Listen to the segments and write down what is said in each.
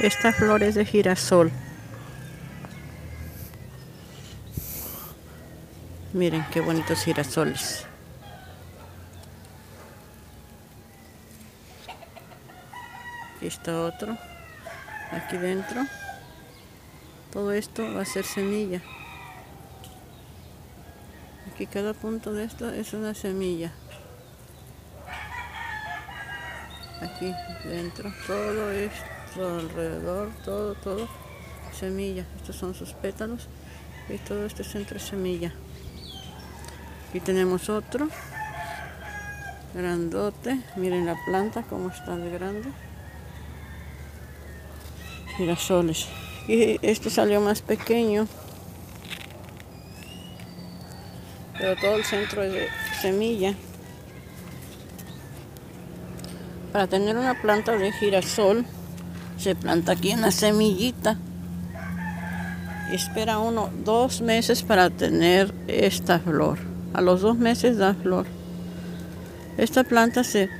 Esta flor es de girasol. Miren qué bonitos girasoles. Aquí está otro. Aquí dentro. Todo esto va a ser semilla. Aquí cada punto de esto es una semilla. Aquí dentro, todo esto alrededor, todo, todo, semilla. Estos son sus pétalos y todo este centro es semilla. Aquí tenemos otro, grandote. Miren la planta, cómo está de grande. Girasoles. Y este salió más pequeño. Pero todo el centro es de semilla. Para tener una planta de girasol, se planta aquí una semillita. Espera uno dos meses para tener esta flor. A los dos meses da flor. Esta planta se,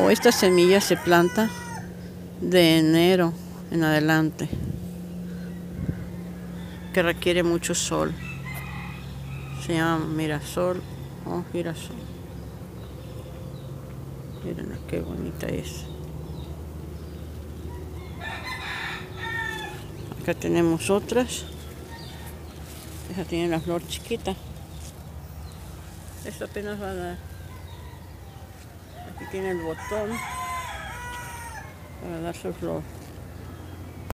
o esta semilla se planta de enero en adelante que requiere mucho sol. Se llama mirasol o girasol. Miren qué bonita es. Acá tenemos otras. Esta tiene la flor chiquita. Esta apenas va a dar. Aquí tiene el botón para dar su flor.